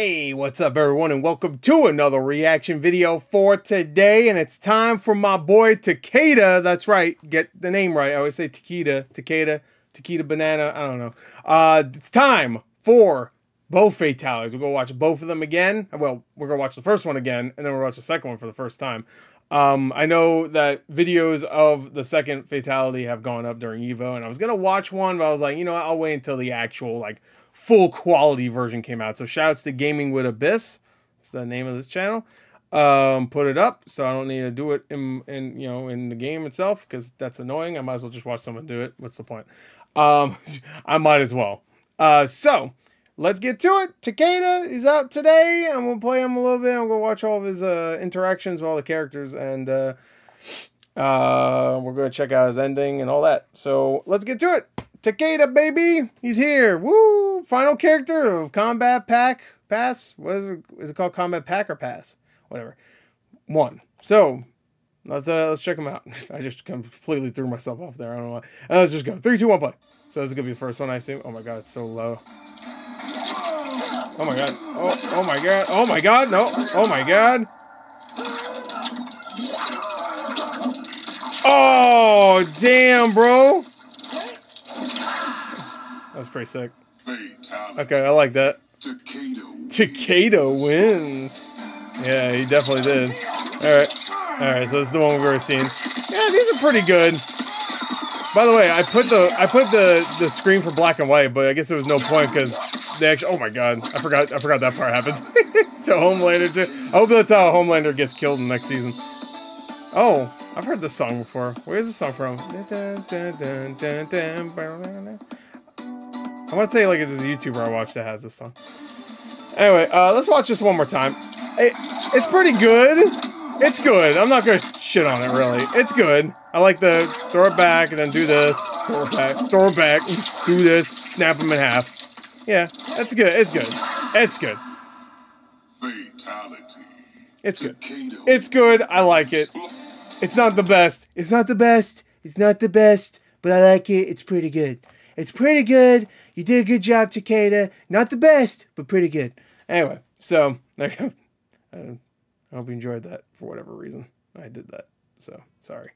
Hey, what's up everyone and welcome to another reaction video for today and it's time for my boy Takeda, that's right, get the name right, I always say Takeda, Takeda, Takeda Banana, I don't know. Uh, it's time for both fatalities. We're going to watch both of them again. Well, we're going to watch the first one again and then we'll watch the second one for the first time. Um, I know that videos of the second fatality have gone up during Evo and I was to watch one, but I was like, you know what, I'll wait until the actual, like, full quality version came out. So shouts to Gaming with Abyss. It's the name of this channel. Um, put it up, so I don't need to do it in, in you know in the game itself because that's annoying. I might as well just watch someone do it. What's the point? Um, I might as well. Uh, so let's get to it. Takeda is out today. I'm gonna play him a little bit. I'm gonna watch all of his uh, interactions with all the characters, and uh, uh, we're gonna check out his ending and all that. So let's get to it. Takeda, baby, he's here. Woo! Final character of Kombat Pack Pass. What is it? Is it called Kombat Pack or Pass? Whatever. One. So let's uh, let's check him out. I just completely threw myself off there. I don't know why. Uh, let's just go. Three, two, one, play. So this is gonna be the first one, I assume. Oh my god, it's so low. Oh my god. Oh, oh my god. Oh my god. No. Oh my god. Oh, damn, bro. That was pretty sick. Okay, I like that. Takeda. Wins. Yeah, he definitely did. Alright. Alright, so this is the one we've already seen. Yeah, these are pretty good. By the way, I put the I put the the screen for black and white, but I guess there was no point because they actually. Oh my god, I forgot I forgot that part happens to Homelander too. I hope that's how Homelander gets killed in the next season. Oh, I've heard this song before. Where's this song from? I want to say like it's a YouTuber I watched that has this song. Anyway, uh, let's watch this one more time. It, it's pretty good. It's good. I'm not gonna shit on it really. It's good. I like the throw it back and then do this. Throw it back. Throw it back. Do this. Snap them in half. Yeah, that's good. It's good. It's good. Fatality. It's good. It's good. I like it. It's not the best. It's not the best. It's not the best, but I like it. It's pretty good. It's pretty good. You did a good job, Takeda. Not the best, but pretty good. Anyway, so there you go. I hope you enjoyed that for whatever reason. I did that. So sorry.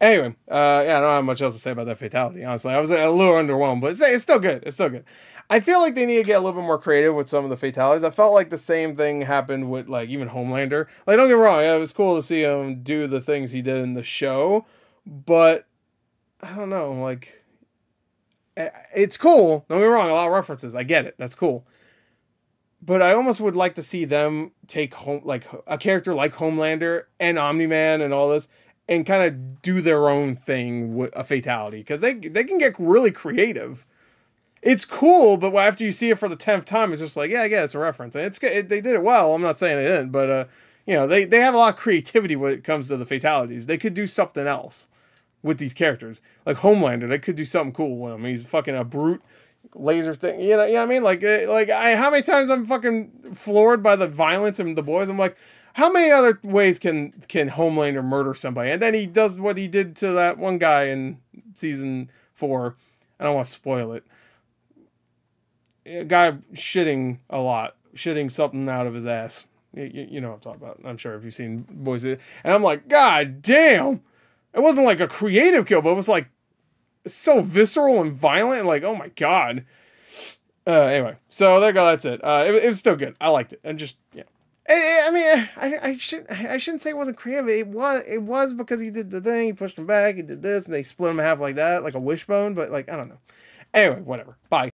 Anyway, uh, yeah, I don't have much else to say about that fatality. Honestly, I was a little underwhelmed, but it's, it's still good. It's still good. I feel like they need to get a little bit more creative with some of the fatalities. I felt like the same thing happened with like even Homelander. Like, don't get me wrong, yeah, it was cool to see him do the things he did in the show, but I don't know, like it's cool. Don't get me wrong, a lot of references. I get it. That's cool. But I almost would like to see them take home like a character like Homelander and Omni Man and all this and kind of do their own thing with a fatality because they they can get really creative. It's cool, but after you see it for the tenth time, it's just like, yeah, yeah, it's a reference, and it's it, they did it well. I'm not saying they didn't, but uh, you know, they they have a lot of creativity when it comes to the fatalities. They could do something else with these characters. Like Homelander, they could do something cool with him. He's fucking a brute laser thing. You know, yeah, I mean, like, eh, like I, how many times I'm fucking floored by the violence and the boys. I'm like, how many other ways can can Homelander murder somebody? And then he does what he did to that one guy in season four. I don't want to spoil it. A guy shitting a lot, shitting something out of his ass. You, you know what I'm talking about. I'm sure if you've seen boys, and I'm like, God damn it wasn't like a creative kill, but it was like so visceral and violent. And like, oh my god. Uh, anyway, so there you go. That's it. Uh, it, it was still good. I liked it. And just yeah. I, mean, I, I shouldn't I shouldn't say it wasn't creative. It was it was because he did the thing. He pushed him back. He did this, and they split him half like that, like a wishbone. But like I don't know. Anyway, whatever. Bye.